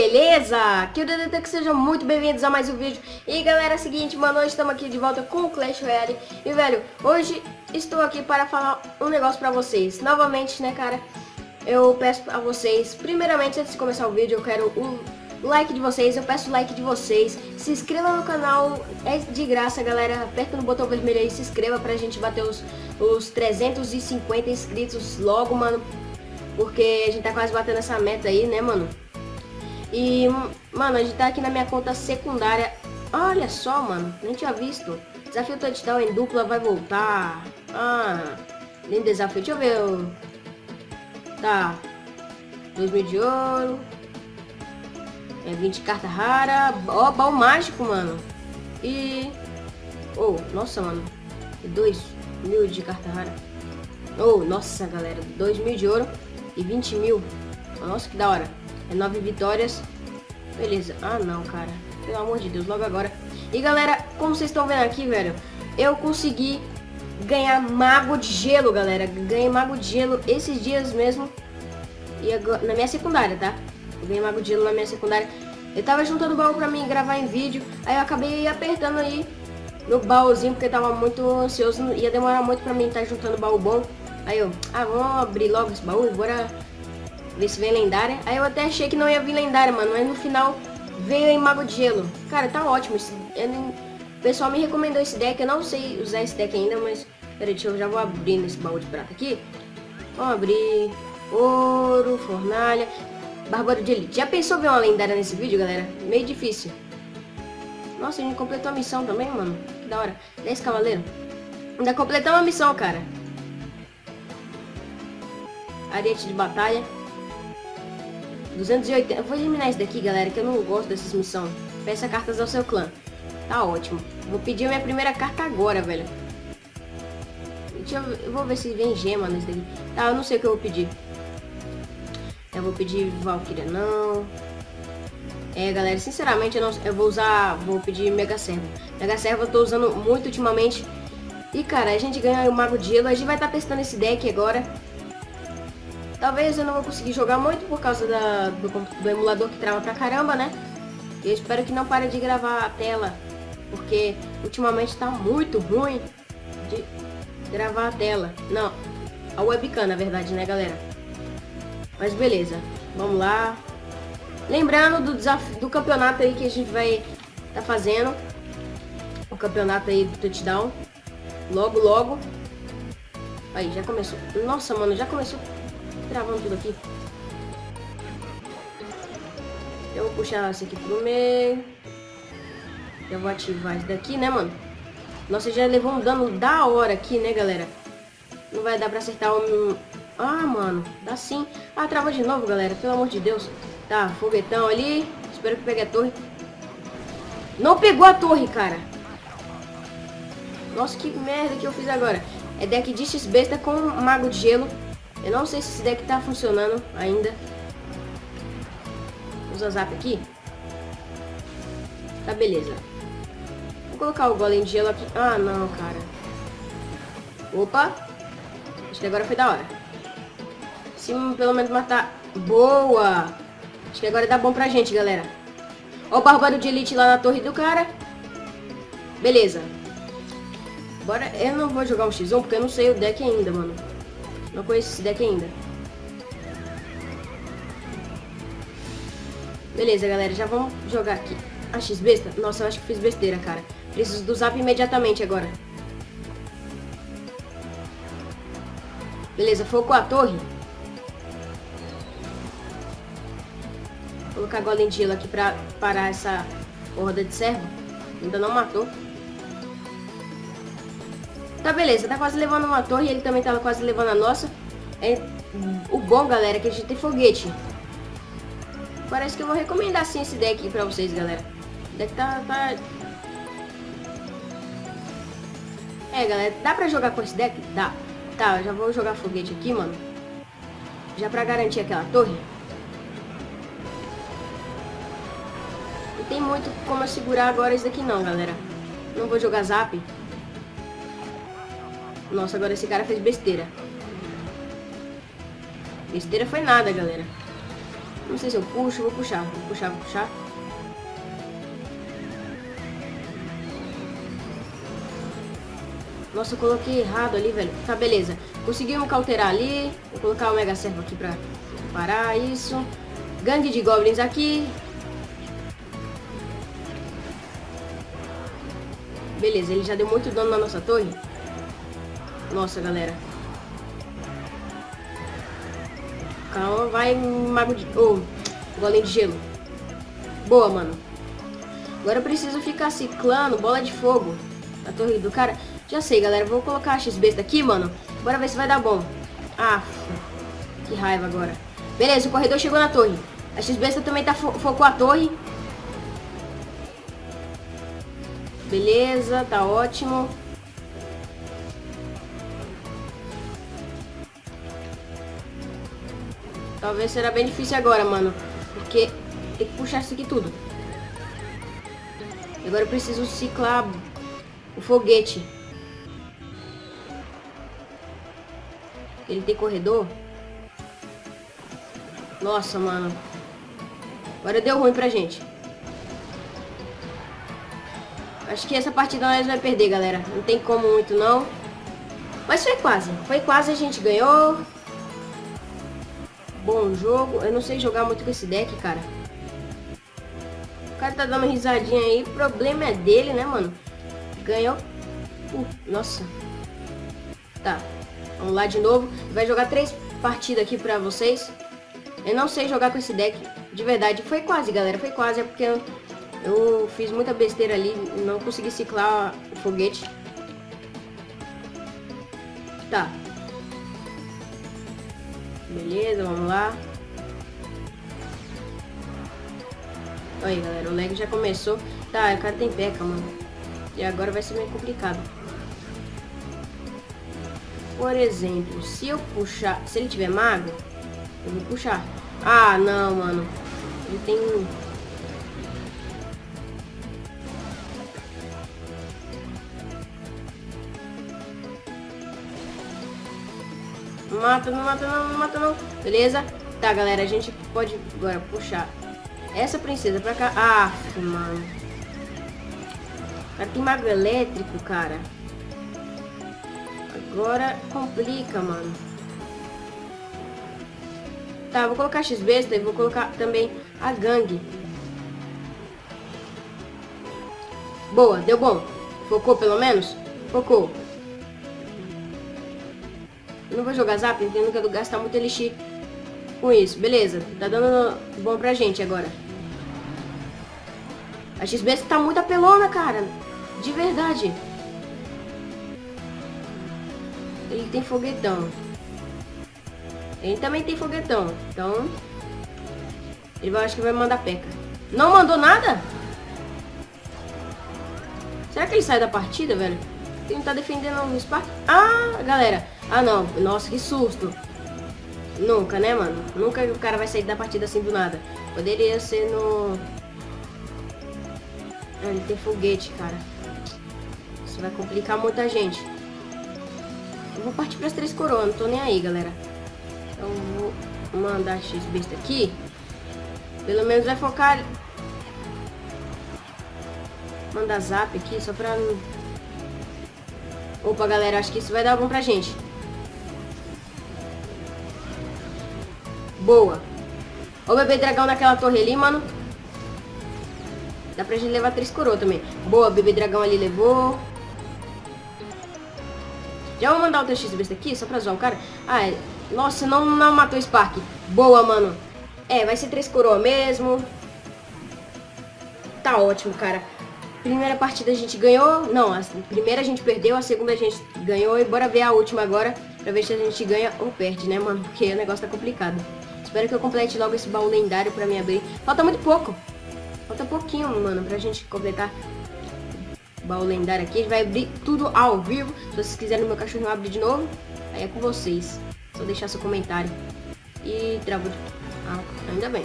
beleza? Que o DDT que sejam muito bem-vindos a mais um vídeo. E galera, é o seguinte, mano, estamos aqui de volta com o Clash Royale. E velho, hoje estou aqui para falar um negócio pra vocês. Novamente, né cara, eu peço a vocês Primeiramente, antes de começar o vídeo, eu quero um like de vocês Eu peço like de vocês. Se inscreva no canal, é de graça galera. Aperta no botão vermelho aí, se inscreva pra gente bater os, os 350 inscritos logo, mano. Porque a gente tá quase batendo essa meta aí, né, mano? E, mano, a gente tá aqui na minha conta secundária. Olha só, mano, nem tinha visto. Desafio touchdown em dupla vai voltar. Ah, nem desafio. Deixa eu ver. Tá. 2 mil de ouro. É 20 carta rara. Ó, oh, baú mágico, mano. E... Oh, nossa, mano. 2 mil de carta rara. Oh, nossa, galera. 2 mil de ouro e 20 mil. Nossa, que da hora. É 9 vitórias. Beleza. Ah, não, cara. Pelo amor de Deus, logo agora. E galera, como vocês estão vendo aqui, velho, eu consegui ganhar Mago de Gelo, galera. Ganhei Mago de Gelo esses dias mesmo. E agora, na minha secundária, tá? Eu ganhei Mago de Gelo na minha secundária. Eu tava juntando baú pra mim gravar em vídeo. Aí eu acabei apertando aí no baúzinho, porque tava muito ansioso. Ia demorar muito pra mim estar tá juntando baú bom. Aí eu, ah, vamos abrir logo esse baú e bora ver se vem lendária. Aí eu até achei que não ia vir lendária, mano, mas no final veio em Mago de Gelo. Cara, tá ótimo. Esse, o pessoal me recomendou esse deck, eu não sei usar esse deck ainda, mas... Peraí, deixa eu já vou abrir nesse baú de prata aqui. Vamos abrir... Ouro, fornalha... Bárbaro de Elite. Já pensou ver uma lendária nesse vídeo, galera? Meio difícil. Nossa, a gente completou a missão também, mano. Que da hora. 10 cavaleiros. Ainda completamos a missão, cara. Ariete de batalha. 280. Eu vou eliminar isso daqui, galera, que eu não gosto dessas missões. Peça cartas ao seu clã. Tá ótimo. Vou pedir a minha primeira carta agora, velho. Deixa eu, eu vou ver se vem gema nesse daqui. Tá, eu não sei o que eu vou pedir. Eu vou pedir Valkyria, não. É, galera, sinceramente, eu, não, eu vou usar... Vou pedir Mega Servo. Mega Servo eu tô usando muito ultimamente. E, cara, a gente ganha o Mago de Gelo. A gente vai estar tá testando esse deck agora. Talvez eu não vou conseguir jogar muito por causa da, do, do, emulador que trava pra caramba, né? E eu espero que não pare de gravar a tela, porque ultimamente tá muito ruim de gravar a tela. Não, a webcam na verdade, né galera? Mas beleza, vamos lá. Lembrando do desafio do campeonato aí que a gente vai tá fazendo. O campeonato aí do touchdown. Logo, logo. Aí, já começou. Nossa, mano, já começou travando tudo aqui. Eu vou puxar esse aqui pro meio. Eu vou ativar esse daqui, né, mano? Nossa, já levou um dano da hora aqui, né, galera? Não vai dar pra acertar o... Ah, mano, dá sim. Ah, travou de novo, galera, pelo amor de Deus. Tá, foguetão ali. Espero que pegue a torre. Não pegou a torre, cara. Nossa, que merda que eu fiz agora. É deck de X-Besta com Mago de Gelo. Eu não sei se esse deck tá funcionando ainda. Usa zap aqui. Tá, beleza. Vou colocar o golem de gelo aqui. Ah, não, cara. Opa. Acho que agora foi da hora. Se pelo menos matar... Boa! Acho que agora dá bom pra gente, galera. Ó o bárbaro de elite lá na torre do cara. Beleza. Bora... Eu não vou jogar um X1 porque eu não sei o deck ainda, mano. Não conheço esse deck ainda. Beleza, galera. Já vamos jogar aqui. A X besta? Nossa, eu acho que fiz besteira, cara. Preciso do zap imediatamente agora. Beleza, focou a torre. Vou colocar Golem de Gelo aqui pra parar essa horda de servo. Ainda não matou. Tá, beleza. Tá quase levando uma torre. Ele também tava quase levando a nossa. É, o bom, galera, é que a gente tem foguete. Parece que eu vou recomendar sim esse deck pra vocês, galera. O deck tá, tá... É, galera, dá pra jogar com esse deck? Dá. Tá, eu já vou jogar foguete aqui, mano. Já pra garantir aquela torre. Não tem muito como segurar agora esse daqui não, galera. Não vou jogar zap. Nossa, agora esse cara fez besteira. Besteira foi nada, galera. Não sei se eu puxo, vou puxar, vou puxar, vou puxar. Nossa, eu coloquei errado ali, velho. Tá, beleza. Conseguimos cauterar ali. Vou colocar o Mega Servo aqui pra parar isso. Gangue de Goblins aqui. Beleza, ele já deu muito dano na nossa torre. Nossa, galera. Calma, vai, mago de... Oh, golem de gelo. Boa, mano. Agora eu preciso ficar ciclando bola de fogo na torre do cara. Já sei, galera. Vou colocar a X-Besta aqui, mano. Bora ver se vai dar bom. Ah, que raiva agora. Beleza, o corredor chegou na torre. A X-Besta também tá fo focou a torre. Beleza, tá ótimo. Talvez será bem difícil agora, mano. Porque tem que puxar isso aqui tudo. Agora eu preciso ciclar o foguete. Ele tem corredor? Nossa, mano. Agora deu ruim pra gente. Acho que essa partida nós vai perder, galera. Não tem como muito, não. Mas foi quase. Foi quase, a gente ganhou. Bom jogo. Eu não sei jogar muito com esse deck, cara. O cara tá dando risadinha aí. O problema é dele, né, mano? Ganhou. Uh, nossa. Tá. Vamos lá de novo. Vai jogar três partidas aqui pra vocês. Eu não sei jogar com esse deck. De verdade. Foi quase, galera. Foi quase. É porque eu, eu fiz muita besteira ali. Não consegui ciclar o foguete. Tá. Beleza, vamos lá. Olha aí, galera. O lag já começou. Tá, o cara tem peca, mano. E agora vai ser meio complicado. Por exemplo, se eu puxar... Se ele tiver mago, eu vou puxar. Ah, não, mano. Ele tem... Mata, não mata não, não mata não. Beleza? Tá, galera, a gente pode agora puxar essa princesa pra cá. Ah, mano. Tem mago elétrico, cara. Agora complica, mano. Tá, vou colocar X-Besta e vou colocar também a gangue. Boa, deu bom. Focou pelo menos? Focou. Eu não vou jogar zap, porque eu não quero gastar muito elixir com isso. Beleza, tá dando bom pra gente agora. A X-Besta tá muito apelona, cara. De verdade. Ele tem foguetão. Ele também tem foguetão. Então, ele vai, acho que vai mandar peca. Não mandou nada? Será que ele sai da partida, velho? Ele não tá defendendo o Spark. Ah, galera. Ah, não. Nossa, que susto. Nunca, né, mano? Nunca o cara vai sair da partida assim do nada. Poderia ser no... Ah, ele tem foguete, cara. Isso vai complicar muita gente. Eu vou partir para as três coroas, não tô nem aí, galera. Então vou mandar X besta aqui. Pelo menos vai focar... Mandar zap aqui, só pra... Opa, galera, acho que isso vai dar bom pra gente. Boa. Ó o bebê dragão naquela torre ali, mano. Dá pra gente levar três coroas também. Boa, bebê dragão ali levou. Já vou mandar o TX besta aqui, só pra zoar o cara. Ah, é. Nossa, não, não matou o Spark. Boa, mano. É, vai ser três coroa mesmo. Tá ótimo, cara. Primeira partida a gente ganhou. Não, a primeira a gente perdeu, a segunda a gente ganhou. E bora ver a última agora, pra ver se a gente ganha ou perde, né, mano? Porque o negócio tá complicado. Espero que eu complete logo esse baú lendário pra me abrir. Falta muito pouco. Falta pouquinho, mano, pra gente completar baú lendário aqui. A gente vai abrir tudo ao vivo. Se vocês quiserem meu cachorro abrir de novo, aí é com vocês. Só deixar seu comentário. E travou. Ah, ainda bem.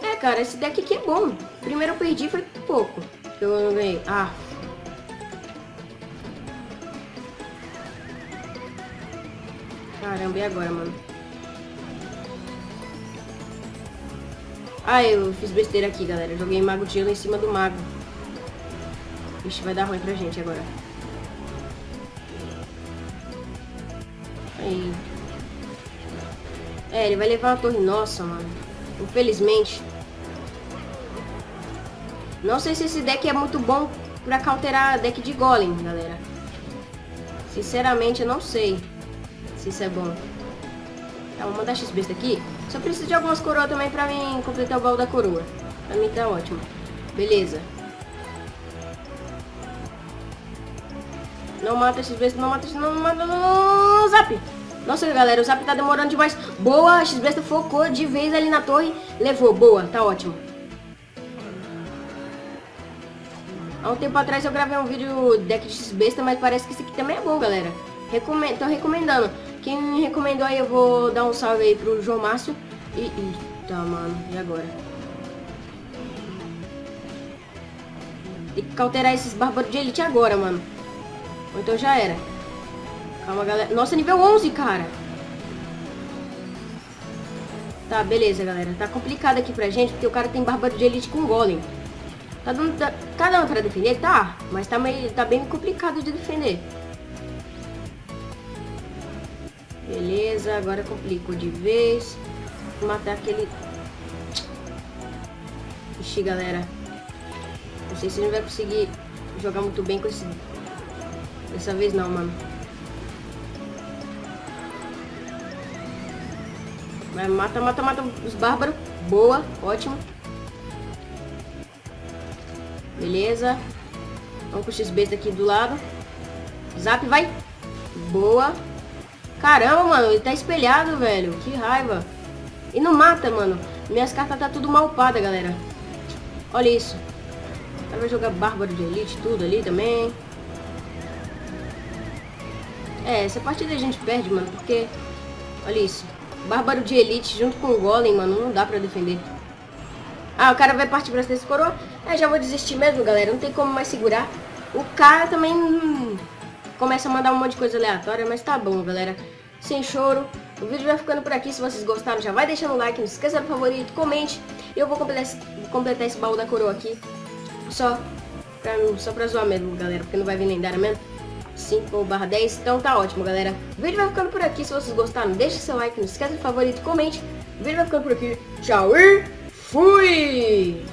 É, cara, esse deck aqui é bom. Primeiro eu perdi foi pouco. Eu não ganhei. Ah. Caramba, e agora, mano? Ah, eu fiz besteira aqui, galera. Joguei mago de gelo em cima do mago. Ixi, vai dar ruim pra gente agora. Aí. É, ele vai levar uma torre nossa, mano. Infelizmente. Não sei se esse deck é muito bom pra counterar deck de golem, galera. Sinceramente, eu não sei se isso é bom. Tá, vou mandar XB aqui. Só preciso de algumas coroas também pra mim completar o baú da coroa. Pra mim tá ótimo. Beleza. Não mata XB, não mata, não mata, não, zap. Nossa, galera, o zap tá demorando demais. Boa, a XB focou de vez ali na torre. Levou, boa, tá ótimo. Há um tempo atrás eu gravei um vídeo deck de X-Besta, mas parece que esse aqui também é bom, galera. Recomendo, tô recomendando. Quem me recomendou aí, eu vou dar um salve aí pro João Márcio. E, eita, mano, e agora? Tem que cauterar esses bárbaros de elite agora, mano. Ou então já era. Calma, galera. Nossa, nível 11, cara. Tá, beleza, galera. Tá complicado aqui pra gente, porque o cara tem bárbaro de elite com golem. Tá dando... Tá, cada um pra defender? Tá. Mas tá, meio, tá bem complicado de defender. Beleza, agora complicou de vez. Vou matar aquele... Ixi, galera. Não sei se gente vai conseguir jogar muito bem com esse... Dessa vez não, mano. Vai, mata, mata, mata os bárbaros. Boa, ótimo. Beleza. Vamos com o XB daqui do lado. Zap, vai. Boa. Caramba, mano, ele tá espelhado, velho. Que raiva. E não mata, mano. Minhas cartas tá tudo mal upada, galera. Olha isso. Vai jogar Bárbaro de Elite, tudo ali também. É, essa partida a gente perde, mano, porque... Olha isso. Bárbaro de Elite junto com o Golem, mano, não dá pra defender. Ah, o cara vai partir pra essa coroa. É, já vou desistir mesmo, galera. Não tem como mais segurar. O cara também começa a mandar um monte de coisa aleatória, mas tá bom, galera. Sem choro. O vídeo vai ficando por aqui. Se vocês gostaram, já vai deixando o like, não esqueça do favorito, comente. Eu vou completar esse, completar esse baú da coroa aqui. Só pra, só pra zoar mesmo, galera, porque não vai vir lendária mesmo. 5 barra 10, então tá ótimo, galera. O vídeo vai ficando por aqui. Se vocês gostaram, deixe seu like, não esqueça do favorito, comente. O vídeo vai ficando por aqui. Tchau e fui!